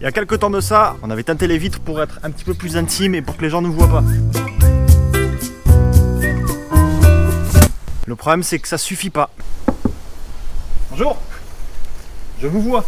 Il y a quelques temps de ça, on avait teinté les vitres pour être un petit peu plus intime et pour que les gens ne voient pas. Le problème c'est que ça suffit pas. Bonjour Je vous vois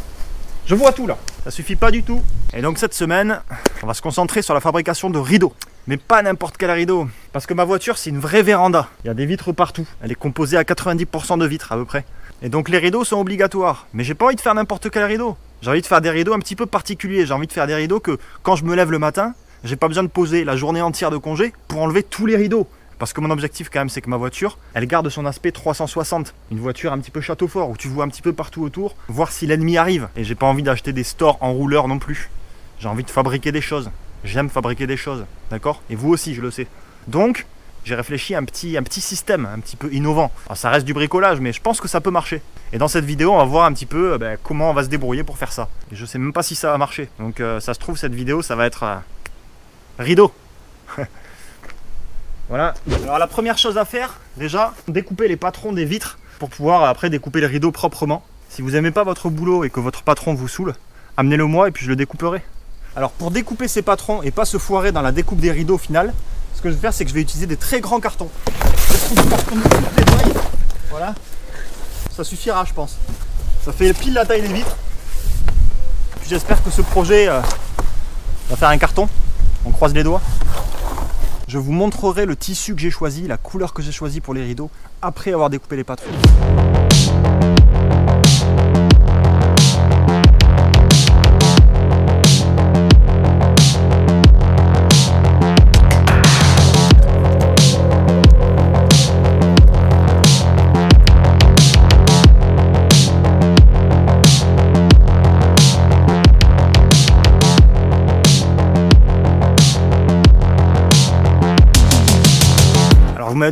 Je vois tout là Ça suffit pas du tout Et donc cette semaine, on va se concentrer sur la fabrication de rideaux. Mais pas n'importe quel rideau. Parce que ma voiture c'est une vraie véranda. Il y a des vitres partout. Elle est composée à 90% de vitres à peu près. Et donc les rideaux sont obligatoires. Mais j'ai pas envie de faire n'importe quel rideau. J'ai envie de faire des rideaux un petit peu particuliers. J'ai envie de faire des rideaux que quand je me lève le matin, j'ai pas besoin de poser la journée entière de congé pour enlever tous les rideaux. Parce que mon objectif quand même c'est que ma voiture, elle garde son aspect 360. Une voiture un petit peu château fort où tu vois un petit peu partout autour, voir si l'ennemi arrive. Et j'ai pas envie d'acheter des stores en rouleur non plus. J'ai envie de fabriquer des choses. J'aime fabriquer des choses, d'accord? Et vous aussi, je le sais. Donc, j'ai réfléchi à un petit, un petit système un petit peu innovant. Alors, ça reste du bricolage, mais je pense que ça peut marcher. Et dans cette vidéo, on va voir un petit peu euh, ben, comment on va se débrouiller pour faire ça. Et je sais même pas si ça va marcher. Donc, euh, ça se trouve, cette vidéo, ça va être euh, rideau. voilà. Alors, la première chose à faire, déjà, découper les patrons des vitres pour pouvoir après découper les rideaux proprement. Si vous n'aimez pas votre boulot et que votre patron vous saoule, amenez-le moi et puis je le découperai. Alors pour découper ces patrons et pas se foirer dans la découpe des rideaux au final, ce que je vais faire c'est que je vais utiliser des très grands cartons. Voilà. Ça suffira je pense. Ça fait pile la taille des vitres. J'espère que ce projet euh, va faire un carton. On croise les doigts. Je vous montrerai le tissu que j'ai choisi, la couleur que j'ai choisi pour les rideaux, après avoir découpé les patrons.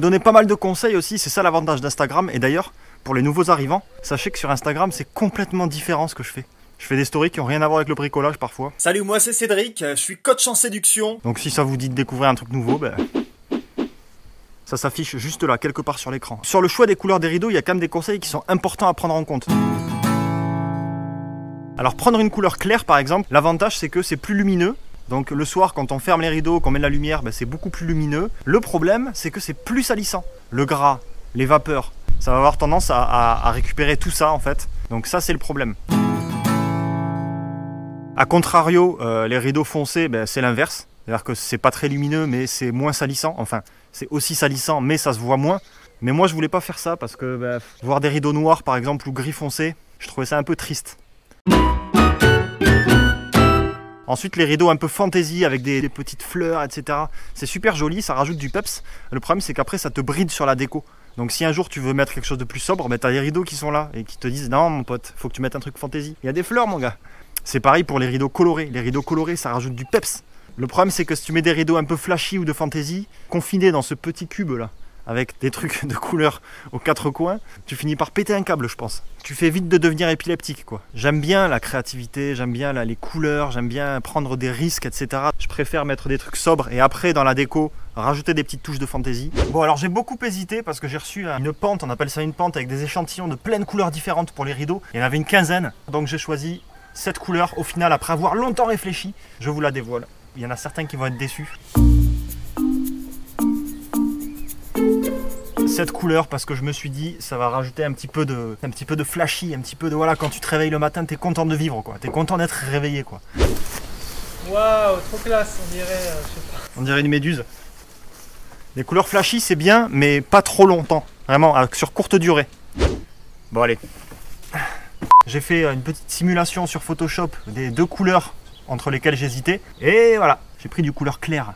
M'avez donné pas mal de conseils aussi, c'est ça l'avantage d'Instagram. Et d'ailleurs, pour les nouveaux arrivants, sachez que sur Instagram, c'est complètement différent ce que je fais. Je fais des stories qui ont rien à voir avec le bricolage parfois. Salut, moi c'est Cédric, je suis coach en séduction. Donc si ça vous dit de découvrir un truc nouveau, ben... Ça s'affiche juste là, quelque part sur l'écran. Sur le choix des couleurs des rideaux, il y a quand même des conseils qui sont importants à prendre en compte. Alors prendre une couleur claire par exemple, l'avantage c'est que c'est plus lumineux, donc le soir, quand on ferme les rideaux, qu'on met la lumière, ben, c'est beaucoup plus lumineux. Le problème, c'est que c'est plus salissant. Le gras, les vapeurs, ça va avoir tendance à, récupérer tout ça en fait. Donc ça, c'est le problème. A contrario, euh, les rideaux foncés, ben, c'est l'inverse. C'est-à-dire que c'est pas très lumineux, mais c'est moins salissant. Enfin, c'est aussi salissant, mais ça se voit moins. Mais moi, je voulais pas faire ça parce que ben, voir des rideaux noirs, par exemple, ou gris foncé, je trouvais ça un peu triste. Ensuite, les rideaux un peu fantaisie avec des, petites fleurs, etc. C'est super joli, ça rajoute du peps. Le problème, c'est qu'après, ça te bride sur la déco. Donc si un jour tu veux mettre quelque chose de plus sobre, ben, tu as les rideaux qui sont là et qui te disent non mon pote, faut que tu mettes un truc fantaisie. Il y a des fleurs mon gars. C'est pareil pour les rideaux colorés. Les rideaux colorés, ça rajoute du peps. Le problème c'est que si tu mets des rideaux un peu flashy ou de fantaisie, confinés dans ce petit cube là, avec des trucs de couleur aux quatre coins, tu finis par péter un câble, je pense. Tu fais vite de devenir épileptique, quoi. J'aime bien la créativité, j'aime bien les couleurs, j'aime bien prendre des risques, etc. Je préfère mettre des trucs sobres et après, dans la déco, rajouter des petites touches de fantaisie. Bon, alors j'ai beaucoup hésité parce que j'ai reçu une pente, on appelle ça une pente, avec des échantillons de pleines couleurs différentes pour les rideaux. Il y en avait une quinzaine, donc j'ai choisi cette couleur. Au final, après avoir longtemps réfléchi, je vous la dévoile. Il y en a certains qui vont être déçus. Cette couleur parce que je me suis dit ça va rajouter un petit peu de un petit peu de flashy, un petit peu de voilà quand tu te réveilles le matin, tu es content de vivre quoi. Tu es content d'être réveillé quoi. Waouh, trop classe, on dirait euh, je sais pas. On dirait une méduse. Les couleurs flashy, c'est bien mais pas trop longtemps, vraiment sur courte durée. Bon allez. J'ai fait une petite simulation sur Photoshop des deux couleurs entre lesquelles j'hésitais et voilà, j'ai pris du couleur claire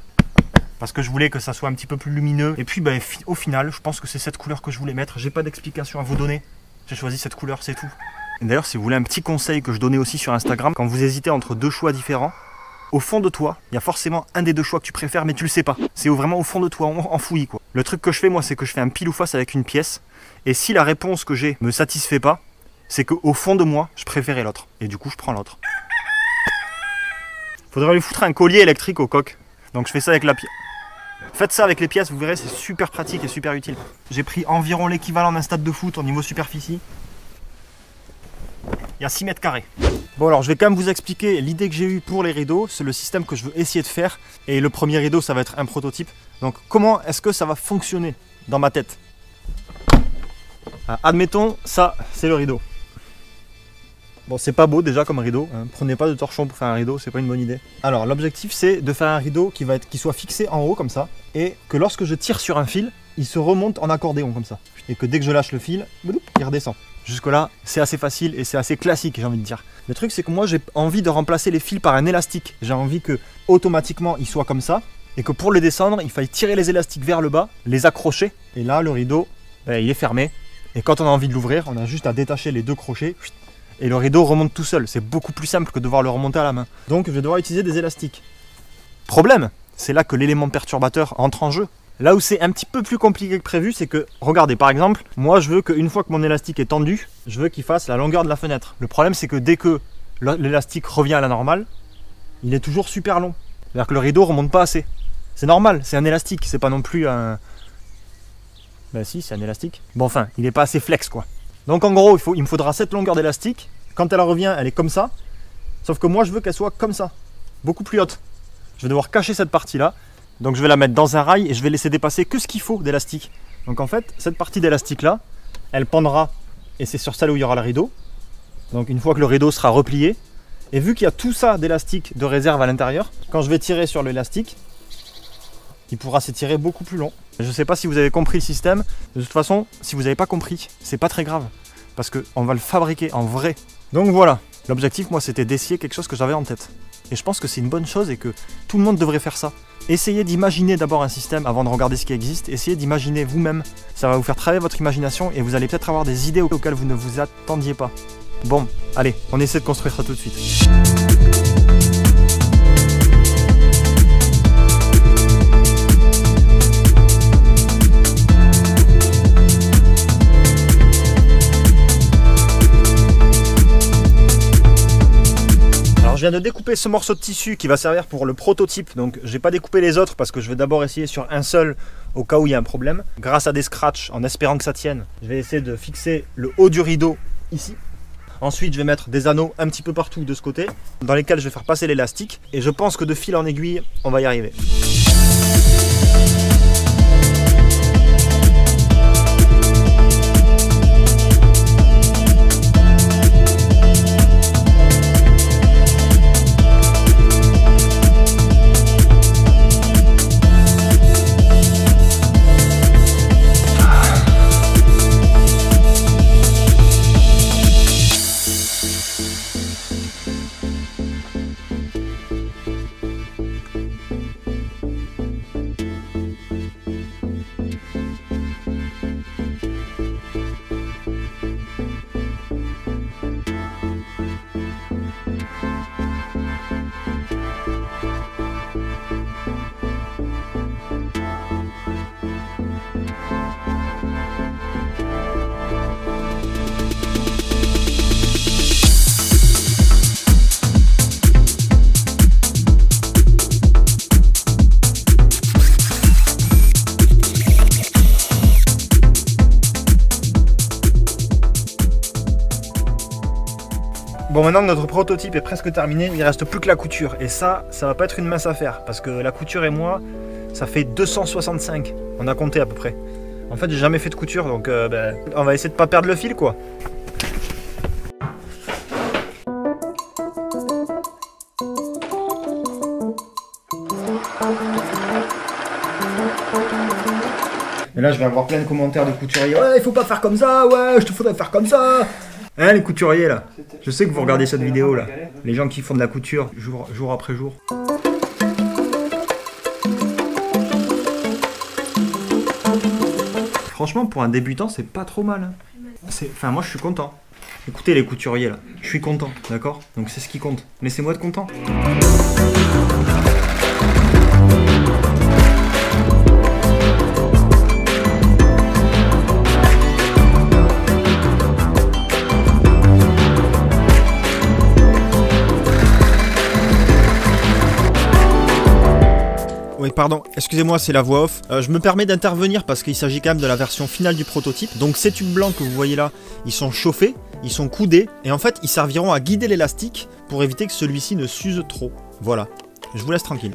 parce que je voulais que ça soit un petit peu plus lumineux. Et puis ben, au final, je pense que c'est cette couleur que je voulais mettre. J'ai pas d'explication à vous donner. J'ai choisi cette couleur, c'est tout. D'ailleurs, si vous voulez un petit conseil que je donnais aussi sur Instagram, quand vous hésitez entre deux choix différents, au fond de toi, il y a forcément un des deux choix que tu préfères, mais tu le sais pas. C'est vraiment au fond de toi, enfoui quoi. Le truc que je fais moi, c'est que je fais un pile ou face avec une pièce, et si la réponse que j'ai me satisfait pas, c'est qu'au fond de moi, je préférais l'autre, et du coup, je prends l'autre. Faudrait lui foutre un collier électrique au coq. Donc je fais ça avec la pièce. Faites ça avec les pièces, vous verrez, c'est super pratique et super utile. J'ai pris environ l'équivalent d'un stade de foot au niveau superficie. il y a 6 mètres carrés. Bon alors je vais quand même vous expliquer l'idée que j'ai eue pour les rideaux, c'est le système que je veux essayer de faire. Et le premier rideau ça va être un prototype. Donc comment est-ce que ça va fonctionner dans ma tête? Ah, Admettons, ça c'est le rideau. Bon, c'est pas beau déjà comme rideau. Hein. Prenez pas de torchon pour faire un rideau, c'est pas une bonne idée. Alors, l'objectif c'est de faire un rideau qui, va être, qui soit fixé en haut comme ça, et que lorsque je tire sur un fil, il se remonte en accordéon comme ça. Et que dès que je lâche le fil, il redescend. Jusque là, c'est assez facile et c'est assez classique, j'ai envie de dire. Le truc, c'est que moi, j'ai envie de remplacer les fils par un élastique. J'ai envie que automatiquement, il soit comme ça, et que pour le descendre, il faille tirer les élastiques vers le bas, les accrocher, et là, le rideau, ben, il est fermé. Et quand on a envie de l'ouvrir, on a juste à détacher les deux crochets et le rideau remonte tout seul. C'est beaucoup plus simple que de devoir le remonter à la main. Donc je vais devoir utiliser des élastiques. Problème, c'est là que l'élément perturbateur entre en jeu. Là où c'est un petit peu plus compliqué que prévu, c'est que, regardez par exemple, moi je veux qu'une fois que mon élastique est tendu, je veux qu'il fasse la longueur de la fenêtre. Le problème c'est que dès que l'élastique revient à la normale, il est toujours super long. C'est-à-dire que le rideau remonte pas assez. C'est normal, c'est un élastique, c'est pas non plus un... Ben si, c'est un élastique. Bon enfin, il est pas assez flex quoi. Donc en gros, il, me faudra cette longueur d'élastique. Quand elle revient, elle est comme ça. Sauf que moi, je veux qu'elle soit comme ça. Beaucoup plus haute. Je vais devoir cacher cette partie-là. Donc je vais la mettre dans un rail et je vais laisser dépasser que ce qu'il faut d'élastique. Donc en fait, cette partie d'élastique-là, elle pendra. Et c'est sur celle où il y aura le rideau. Donc une fois que le rideau sera replié, et vu qu'il y a tout ça d'élastique de réserve à l'intérieur, quand je vais tirer sur l'élastique, il pourra s'étirer beaucoup plus long. Je ne sais pas si vous avez compris le système. De toute façon, si vous n'avez pas compris, c'est pas très grave. Parce qu'on va le fabriquer en vrai. Donc voilà, l'objectif, moi, c'était d'essayer quelque chose que j'avais en tête. Et je pense que c'est une bonne chose et que tout le monde devrait faire ça. Essayez d'imaginer d'abord un système avant de regarder ce qui existe. Essayez d'imaginer vous-même. Ça va vous faire travailler votre imagination et vous allez peut-être avoir des idées auxquelles vous ne vous attendiez pas. Bon, allez, on essaie de construire ça tout de suite. Viens de découper ce morceau de tissu qui va servir pour le prototype. Donc j'ai pas découpé les autres parce que je vais d'abord essayer sur un seul au cas où il y a un problème. Grâce à des scratchs, en espérant que ça tienne, je vais essayer de fixer le haut du rideau ici. Ensuite, je vais mettre des anneaux un petit peu partout de ce côté, dans lesquels je vais faire passer l'élastique. Et je pense que de fil en aiguille, on va y arriver. Maintenant que notre prototype est presque terminé, il reste plus que la couture. Et ça, ça va pas être une mince affaire. Parce que la couture et moi, ça fait 265. On a compté à peu près. En fait, j'ai jamais fait de couture, donc euh, ben, on va essayer de pas perdre le fil quoi. Et là, je vais avoir plein de commentaires de couturiers. Ouais, il faut pas faire comme ça, ouais, je te faudrait faire comme ça. Hein, les couturiers là Je sais que vous regardez cette vidéo là. Les gens qui font de la couture jour, après jour. Franchement, pour un débutant, c'est pas trop mal. Hein. Enfin, moi je suis content. Écoutez les couturiers là, je suis content, d'accord? Donc c'est ce qui compte. Laissez-moi être content. Pardon, excusez-moi, c'est la voix off. Euh, je me permets d'intervenir parce qu'il s'agit quand même de la version finale du prototype. Donc ces tubes blancs que vous voyez là, ils sont chauffés, ils sont coudés, et en fait, ils serviront à guider l'élastique pour éviter que celui-ci ne s'use trop. Voilà, je vous laisse tranquille.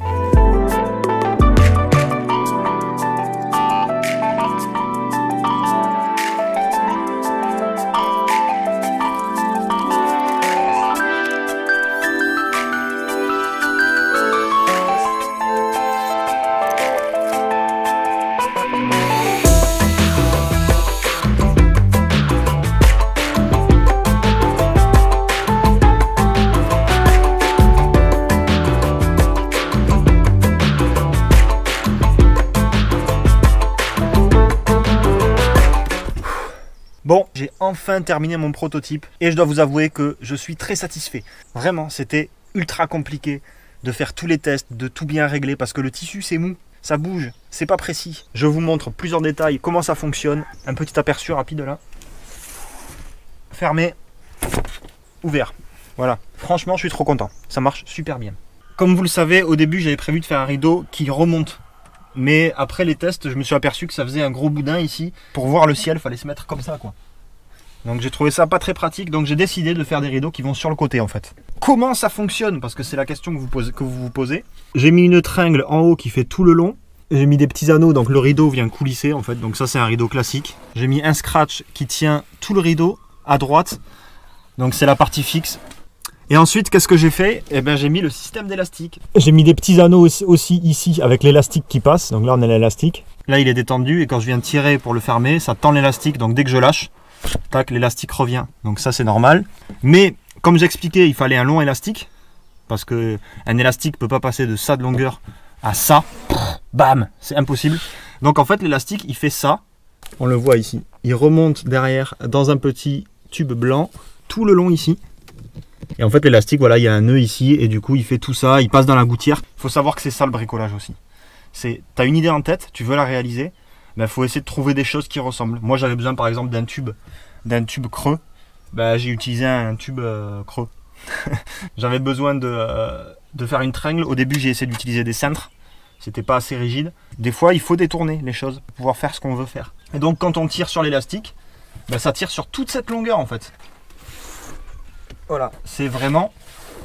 Terminé mon prototype et je dois vous avouer que je suis très satisfait. Vraiment, c'était ultra compliqué de faire tous les tests, de tout bien régler parce que le tissu c'est mou, ça bouge, c'est pas précis. Je vous montre plus en détail comment ça fonctionne. Un petit aperçu rapide là. Fermé, ouvert. Voilà, franchement, je suis trop content. Ça marche super bien. Comme vous le savez, au début, j'avais prévu de faire un rideau qui remonte mais après les tests, je me suis aperçu que ça faisait un gros boudin ici. Pour voir le ciel, fallait se mettre comme ça, quoi. Donc j'ai trouvé ça pas très pratique, donc j'ai décidé de faire des rideaux qui vont sur le côté en fait. Comment ça fonctionne? Parce que c'est la question que vous, posez, que vous vous posez. J'ai mis une tringle en haut qui fait tout le long. J'ai mis des petits anneaux, donc le rideau vient coulisser en fait. Donc ça c'est un rideau classique. J'ai mis un scratch qui tient tout le rideau à droite. Donc c'est la partie fixe. Et ensuite, qu'est-ce que j'ai fait? Eh bien, j'ai mis le système d'élastique. J'ai mis des petits anneaux aussi ici avec l'élastique qui passe. Donc là, on a l'élastique. Là, il est détendu et quand je viens tirer pour le fermer, ça tend l'élastique. Donc dès que je lâche, tac, l'élastique revient. Donc ça, c'est normal. Mais comme j'expliquais, il fallait un long élastique parce que un élastique peut pas passer de ça de longueur à ça. Bam, c'est impossible. Donc en fait, l'élastique, il fait ça. On le voit ici. Il remonte derrière dans un petit tube blanc tout le long ici. Et en fait, l'élastique, voilà, il y a un nœud ici, et du coup, il fait tout ça, il passe dans la gouttière. Il faut savoir que c'est ça le bricolage aussi. C'est, as une idée en tête, tu veux la réaliser, il ben, faut essayer de trouver des choses qui ressemblent. Moi, j'avais besoin, par exemple, d'un tube, d'un tube creux. Ben, j'ai utilisé un tube euh, creux. j'avais besoin de, euh, de faire une tringle. Au début, j'ai essayé d'utiliser des cintres. C'était pas assez rigide. Des fois, il faut détourner les choses pour pouvoir faire ce qu'on veut faire. Et donc, quand on tire sur l'élastique, ben, ça tire sur toute cette longueur en fait. Voilà, c'est vraiment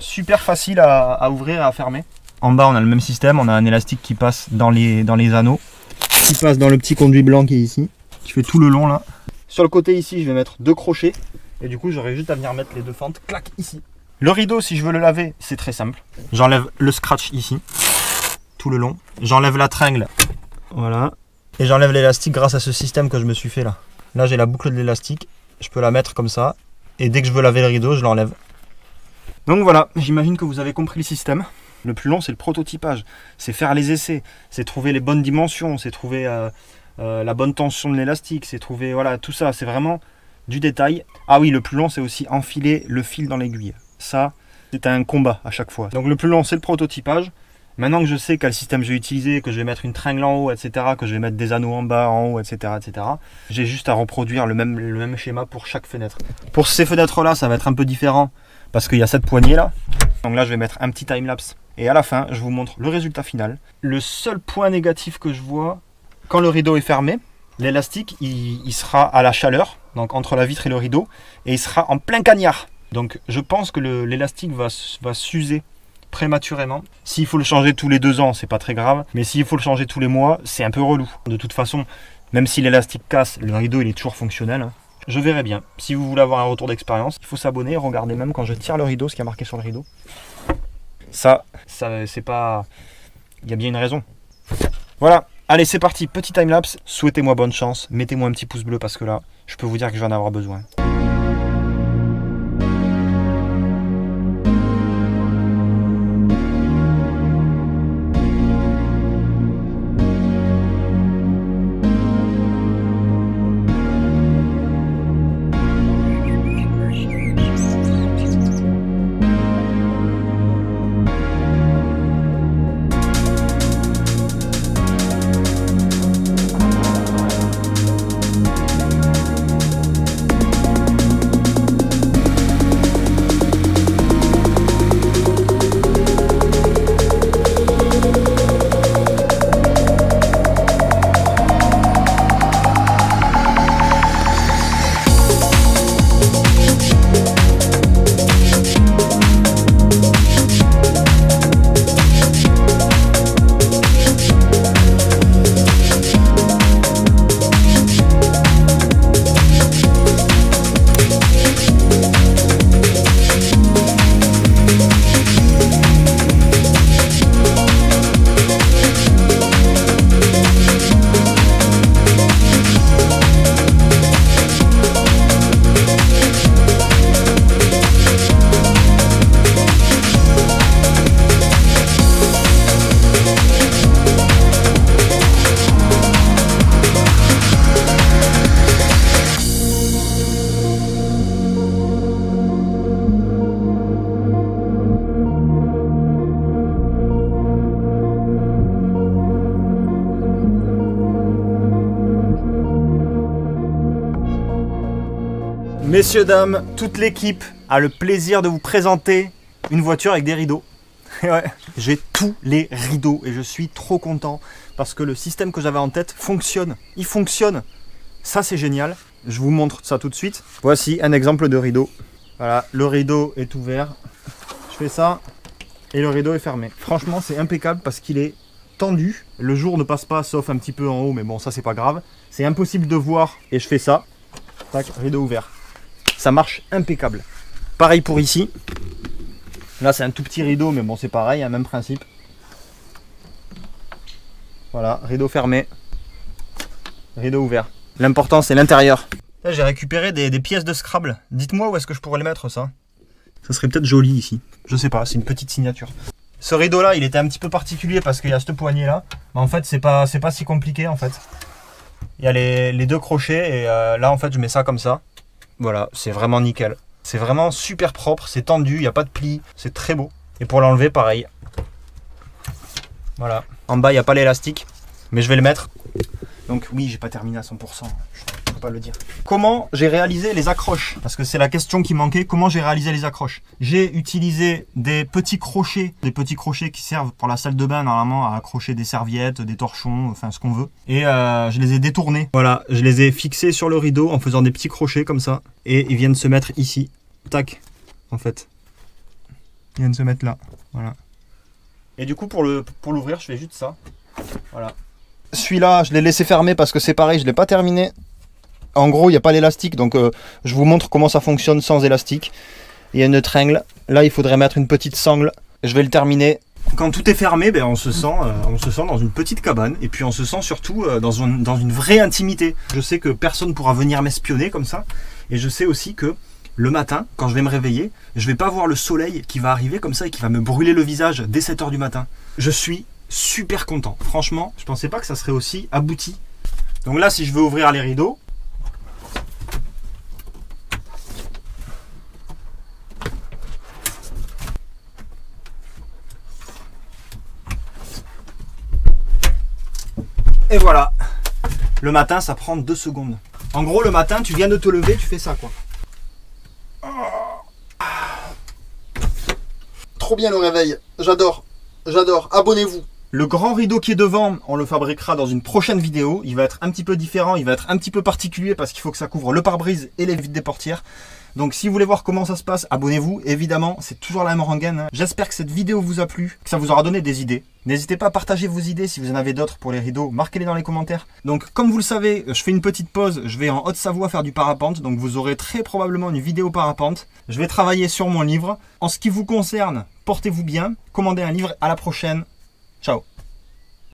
super facile à, ouvrir et à fermer. En bas, on a le même système, on a un élastique qui passe dans les, dans les anneaux, qui passe dans le petit conduit blanc qui est ici, qui fait tout le long là. Sur le côté ici, je vais mettre deux crochets, et du coup, j'aurai juste à venir mettre les deux fentes, clac, ici. Le rideau, si je veux le laver, c'est très simple. J'enlève le scratch ici, tout le long. J'enlève la tringle, voilà. Et j'enlève l'élastique grâce à ce système que je me suis fait là. Là, j'ai la boucle de l'élastique, je peux la mettre comme ça, et dès que je veux laver le rideau, je l'enlève. Donc voilà, j'imagine que vous avez compris le système. Le plus long, c'est le prototypage. C'est faire les essais, c'est trouver les bonnes dimensions, c'est trouver euh, euh, la bonne tension de l'élastique, c'est trouver voilà tout ça. C'est vraiment du détail. Ah oui, le plus long, c'est aussi enfiler le fil dans l'aiguille. Ça, c'est un combat à chaque fois. Donc le plus long, c'est le prototypage. Maintenant que je sais quel système je vais utiliser, que je vais mettre une tringle en haut, etc., que je vais mettre des anneaux en bas, en haut, etc., etc., j'ai juste à reproduire le même, le même schéma pour chaque fenêtre. Pour ces fenêtres-là, ça va être un peu différent parce qu'il y a cette poignée là. Donc là, je vais mettre un petit time-lapse. Et à la fin, je vous montre le résultat final. Le seul point négatif que je vois, quand le rideau est fermé, l'élastique, il, sera à la chaleur, donc entre la vitre et le rideau, et il sera en plein cagnard. Donc je pense que l'élastique va, s'user prématurément. S'il faut le changer tous les deux ans, c'est pas très grave. Mais s'il faut le changer tous les mois, c'est un peu relou. De toute façon, même si l'élastique casse, le rideau il est toujours fonctionnel. Hein. Je verrai bien. Si vous voulez avoir un retour d'expérience, il faut s'abonner. Regardez même quand je tire le rideau, ce qui a marqué sur le rideau. Ça, ça c'est pas. Il y a bien une raison. Voilà. Allez, c'est parti. Petit time-lapse. Souhaitez-moi bonne chance. Mettez-moi un petit pouce bleu parce que là, je peux vous dire que je vais en avoir besoin. Messieurs, dames, toute l'équipe a le plaisir de vous présenter une voiture avec des rideaux. j'ai tous les rideaux et je suis trop content parce que le système que j'avais en tête fonctionne. Il fonctionne. Ça, c'est génial. Je vous montre ça tout de suite. Voici un exemple de rideau. Voilà, le rideau est ouvert. Je fais ça et le rideau est fermé. Franchement, c'est impeccable parce qu'il est tendu. Le jour ne passe pas sauf un petit peu en haut, mais bon, ça c'est pas grave. C'est impossible de voir et je fais ça. Tac, rideau ouvert. Ça marche impeccable. Pareil pour ici. Là, c'est un tout petit rideau, mais bon, c'est pareil, un hein, même principe. Voilà, rideau fermé. Rideau ouvert. L'important, c'est l'intérieur. J'ai récupéré des, des, pièces de Scrabble. Dites-moi où est-ce que je pourrais les mettre, ça Ça serait peut-être joli ici. Je sais pas, c'est une petite signature. Ce rideau-là, il était un petit peu particulier parce qu'il y a cette poignée-là. Mais en fait, c'est pas, pas si compliqué, en fait. Il y a les, deux crochets et euh, là, en fait, je mets ça comme ça. Voilà, c'est vraiment nickel. C'est vraiment super propre, c'est tendu, il n'y a pas de plis, c'est très beau. Et pour l'enlever, pareil. Voilà. En bas, il n'y a pas l'élastique, mais je vais le mettre. Donc oui, j'ai pas terminé à 100%, je peux le dire. Comment j'ai réalisé les accroches? Parce que c'est la question qui manquait, comment j'ai réalisé les accroches? J'ai utilisé des petits crochets, des petits crochets qui servent pour la salle de bain normalement à accrocher des serviettes, des torchons, enfin ce qu'on veut. Et euh, je les ai détournés. Voilà, je les ai fixés sur le rideau en faisant des petits crochets comme ça. Et ils viennent se mettre ici. Tac, en fait. Ils viennent se mettre là. Voilà. Et du coup, pour l'ouvrir, je fais juste ça. Voilà. Celui-là, je l'ai laissé fermer parce que c'est pareil, je ne l'ai pas terminé. En gros, il n'y a pas l'élastique, donc euh, je vous montre comment ça fonctionne sans élastique. Il y a une tringle. Là, il faudrait mettre une petite sangle. Je vais le terminer. Quand tout est fermé, ben, on, se sent, euh, dans une petite cabane. Et puis on se sent surtout euh, dans, une vraie intimité. Je sais que personne ne pourra venir m'espionner comme ça. Et je sais aussi que le matin, quand je vais me réveiller, je vais pas voir le soleil qui va arriver comme ça et qui va me brûler le visage dès 7h du matin. Je suis super content. Franchement, je pensais pas que ça serait aussi abouti. Donc là, si je veux ouvrir les rideaux, Et voilà. Le matin, ça prend deux secondes. En gros, le matin, tu viens de te lever, tu fais ça, quoi. Trop bien le réveil. J'adore. J'adore. Abonnez-vous. Le grand rideau qui est devant, on le fabriquera dans une prochaine vidéo. Il va être un petit peu différent, il va être un petit peu particulier parce qu'il faut que ça couvre le pare-brise et les vitres des portières. Donc si vous voulez voir comment ça se passe, abonnez-vous. Évidemment, c'est toujours la même rengaine. Hein. J'espère que cette vidéo vous a plu, que ça vous aura donné des idées. N'hésitez pas à partager vos idées si vous en avez d'autres pour les rideaux. Marquez-les dans les commentaires. Donc comme vous le savez, je fais une petite pause. Je vais en Haute-Savoie faire du parapente. Donc vous aurez très probablement une vidéo parapente. Je vais travailler sur mon livre. En ce qui vous concerne, portez-vous bien. Commandez un livre. À la prochaine. Ciao